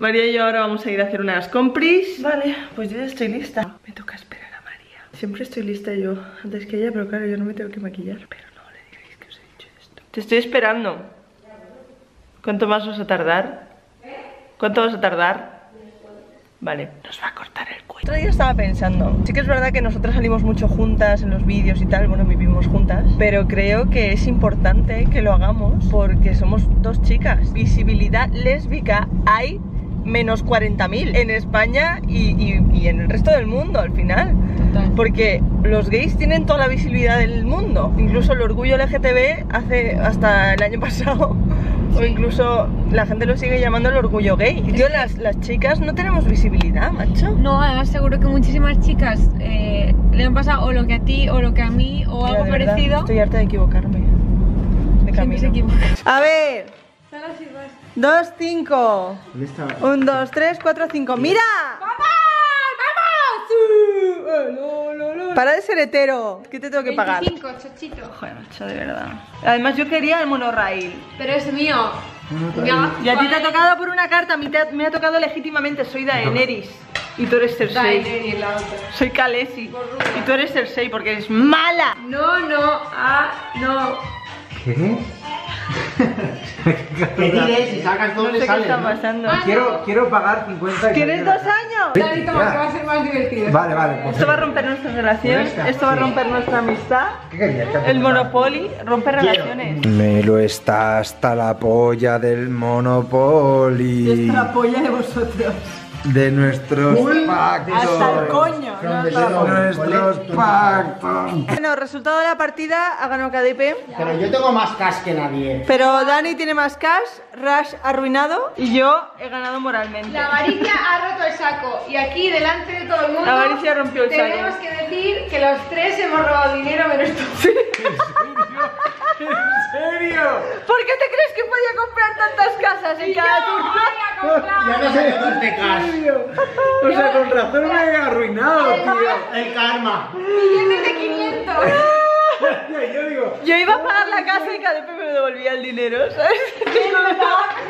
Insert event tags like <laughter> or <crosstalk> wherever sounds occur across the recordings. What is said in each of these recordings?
María y yo ahora vamos a ir a hacer unas compris. Vale, pues yo ya estoy lista. Me toca esperar a María. Siempre estoy lista yo, antes que ella, pero claro, yo no me tengo que maquillar. Pero no le digáis que os he dicho esto. Te estoy esperando. ¿Cuánto más vas a tardar? ¿Cuánto vas a tardar? Vale, nos va a cortar el cuello. Otro día estaba pensando Sí que es verdad que nosotras salimos mucho juntas en los vídeos y tal Bueno, vivimos juntas Pero creo que es importante que lo hagamos Porque somos dos chicas. Visibilidad lésbica hay menos 40.000 en España y, y- y en el resto del mundo al final Total. porque los gays tienen toda la visibilidad del mundo. Incluso el orgullo LGTB hace hasta el año <laughs> pasado. O incluso la gente lo sigue llamando el orgullo gay. Y tío, las, las chicas no tenemos visibilidad, macho. No, además seguro que muchísimas chicas eh, le han pasado o lo que a ti o lo que a mí o Tía, algo de verdad, parecido. Estoy harta de equivocarme. De se camino. equivoca. A ver. Solo si vas. Dos, cinco. ¿Dónde está? Un, dos, tres, cuatro, cinco. ¡Mira! ¡Vamos! Para de ser hetero. ¿Qué te tengo que pagar? 25, chochito. Joder, macho, de verdad. Además, yo quería el monorail. Pero es mío. No, Ya. Y a ti te ha tocado por una carta, a mí te- me ha tocado legítimamente. Soy Daenerys. Y tú eres Cersei. Daenerys, la otra. Soy Khaleesi. Y tú eres Cersei porque eres mala. No, no, ah, no. ¿Qué? ¿Qué tires y sacas todo No le sé qué sale, está ¿no? pasando. Quiero, quiero pagar 50 y ¿Tienes dos años? Toma, que va a ser más divertido. Vale, vale. pues Esto va a romper nuestra relación. Esta, Esto va a romper nuestra amistad. ¿Qué querías? que te El? Monopoly rompe Quiero. relaciones. Me lo está hasta la polla del Monopoly. la polla de vosotros. De nuestros pactos. Hasta el coño. no polla. Nuestros pactos. Bueno, resultado de la partida ha ganado KDP. Pero yo tengo más cash que nadie. Pero Dani tiene más cash, Rush arruinado y yo he ganado moralmente. La avaricia ha roto el saco y aquí delante de todo el mundo La avaricia rompió el tenemos saco. que decir que los tres hemos robado dinero menos tú. <laughs> ¿En serio? ¿Por qué te crees que podía comprar tantas casas en cada turno? Ya no sé de cash. O sea, con razón me he arruinado, tío. El karma. Billetes de 500. <laughs> Yo digo, Yo iba a pagar la casa y KDP me devolvía el dinero, ¿sabes? <laughs>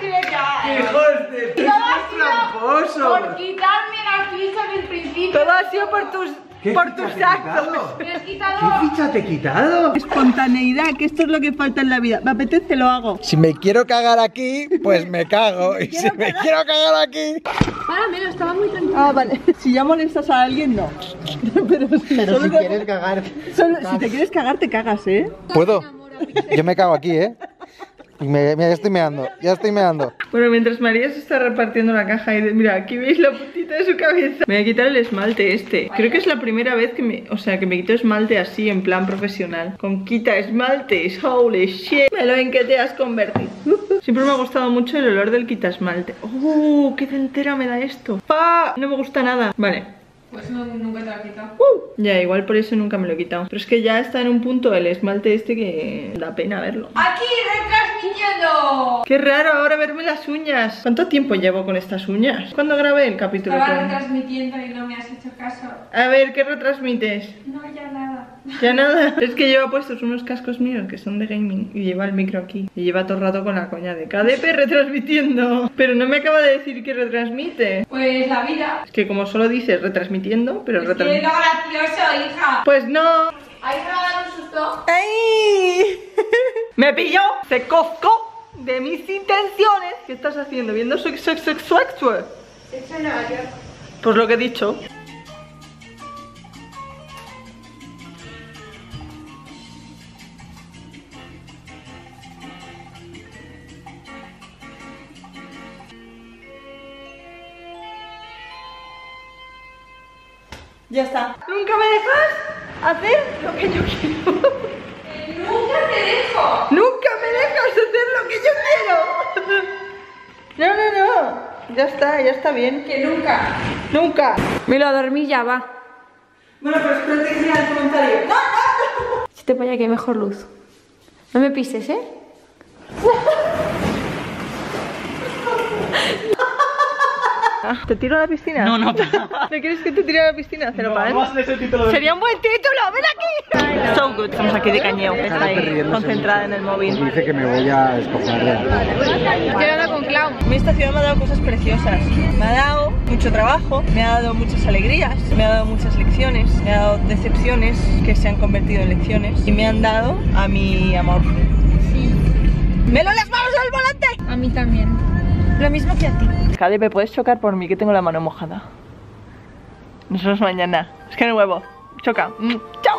hijos de Todo ha sido tramposos. por quitarme la ficha del principio. Todo ha sido por tus, ¿Qué por tus te actos. quitado? Me has ¿Qué quitado. ficha te he quitado? Espontaneidad, que esto es lo que falta en la vida. Me apetece, lo hago. Si me quiero cagar aquí, pues me cago. <laughs> Y si me quiero cagar aquí. Estaba muy tranquilo. Ah, vale. Si ya molestas a alguien, no. <laughs> Pero si, Pero solo si te- quieres cagar. solo- si te quieres cagar, te cagas, ¿eh? ¿Puedo? Yo me cago aquí, ¿eh? Me- ya estoy meando, ya estoy meando. Bueno, mientras María se está repartiendo la caja y de- mira, aquí veis la puntita de su cabeza. Me voy a quitar el esmalte este. Creo que es la primera vez que me, o sea, que me quito esmalte así en plan profesional. Con quita esmaltes, holy shit. Me lo en que te has convertido. <laughs> Siempre me ha gustado mucho el olor del quita esmalte. ¡Oh, qué dentera me da esto! ¡Pa! No me gusta nada. Vale. Pues no, nunca te lo he quitado. Uh, ya, igual por eso nunca me lo he quitado. Pero es que ya está en un punto el esmalte este que da pena verlo. Aquí retransmitiendo. Qué raro ahora verme las uñas. ¿Cuánto tiempo llevo con estas uñas? ¿Cuándo grabé el capítulo? Estaba retransmitiendo y no me has hecho caso. A ver, ¿qué retransmites? No, ya nada. Ya nada. Es que lleva puestos unos cascos míos que son de gaming y lleva el micro aquí. Y lleva todo el rato con la coña de KDP retransmitiendo. Pero no me acaba de decir que retransmite. Pues la vida. Es que como solo dices retransmitiendo, pero que es gracioso, hija. Pues no. Ahí me va a dar un susto. ¡Ay! <laughs> Me pilló. Se cosco de mis intenciones. ¿Qué estás haciendo? ¿Viendo sex sex sex sex Eso en Nueva York. Pues lo que he dicho. Ya está. ¿Nunca me dejas hacer lo que yo quiero? Nunca te dejo. ¡Nunca me dejas hacer lo que yo quiero! No, no, no. Ya está, ya está bien. Que nunca. Nunca. Me lo dormí ya, va. Bueno, pero espérate que el comentario. ¡No, no! Si te vaya que hay mejor luz. No me pises, ¿eh? <laughs> ¿Te tiro a la piscina? No, no. <laughs> ¿Me quieres que te tire a la piscina? Hacer ese título de... Sería un buen título, ven aquí. So good. Estamos aquí de cañeo. Está ahí concentrada en el móvil. Dice que me voy a escoger la Quédala con. A mí esta ciudad me ha dado cosas preciosas. Me ha dado mucho trabajo, me ha dado muchas alegrías, me ha dado muchas lecciones, me ha dado decepciones que se han convertido en lecciones y me han dado a mi amor. Sí. ¡Melo las manos al volante! A mí también. Lo mismo que a ti. Cade, ¿me puedes chocar por mí que tengo la mano mojada? Nos vemos mañana. Es que no huevo. Choca. Mm, ¡Chao!